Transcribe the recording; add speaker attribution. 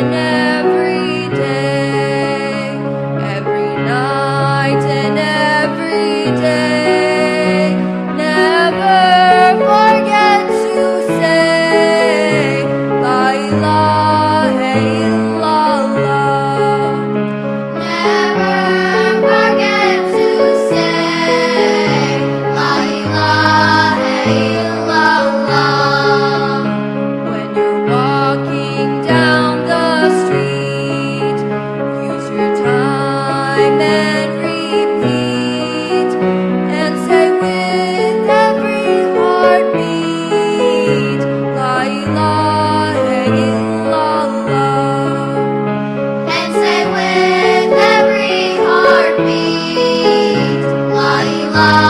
Speaker 1: Yeah. Bye.